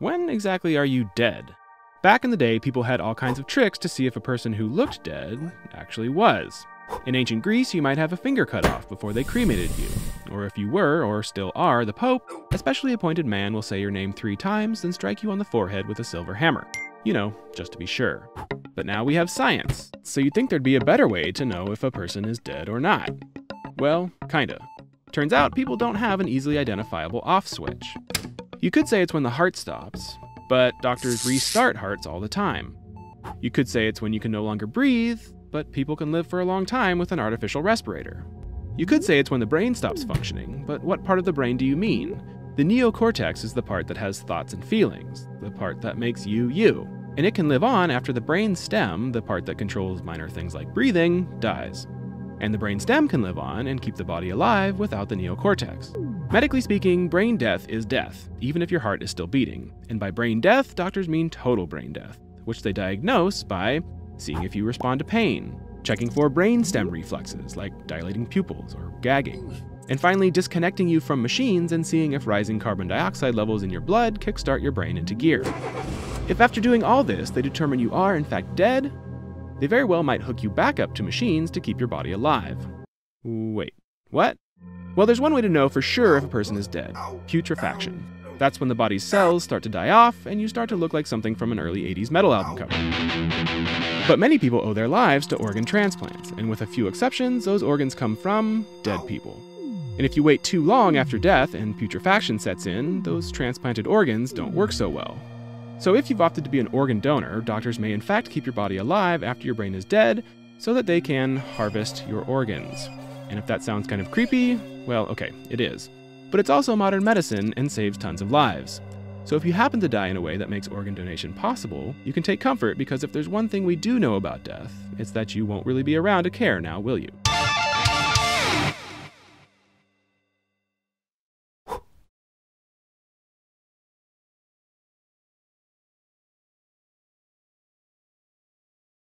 when exactly are you dead? Back in the day, people had all kinds of tricks to see if a person who looked dead actually was. In ancient Greece, you might have a finger cut off before they cremated you. Or if you were, or still are, the Pope, a specially appointed man will say your name three times, then strike you on the forehead with a silver hammer. You know, just to be sure. But now we have science, so you'd think there'd be a better way to know if a person is dead or not. Well, kinda. Turns out people don't have an easily identifiable off switch. You could say it's when the heart stops, but doctors restart hearts all the time. You could say it's when you can no longer breathe, but people can live for a long time with an artificial respirator. You could say it's when the brain stops functioning, but what part of the brain do you mean? The neocortex is the part that has thoughts and feelings, the part that makes you you. And it can live on after the brain stem, the part that controls minor things like breathing, dies. And the brain stem can live on and keep the body alive without the neocortex. Medically speaking, brain death is death, even if your heart is still beating. And by brain death, doctors mean total brain death, which they diagnose by seeing if you respond to pain, checking for brainstem reflexes like dilating pupils or gagging, and finally disconnecting you from machines and seeing if rising carbon dioxide levels in your blood kickstart your brain into gear. If after doing all this they determine you are in fact dead, they very well might hook you back up to machines to keep your body alive. Wait, what? Well, there's one way to know for sure if a person is dead putrefaction. That's when the body's cells start to die off and you start to look like something from an early 80s metal album cover. But many people owe their lives to organ transplants, and with a few exceptions, those organs come from dead people. And if you wait too long after death and putrefaction sets in, those transplanted organs don't work so well. So if you've opted to be an organ donor, doctors may in fact keep your body alive after your brain is dead so that they can harvest your organs. And if that sounds kind of creepy, well, okay, it is but it's also modern medicine and saves tons of lives. So if you happen to die in a way that makes organ donation possible, you can take comfort because if there's one thing we do know about death, it's that you won't really be around to care now, will you?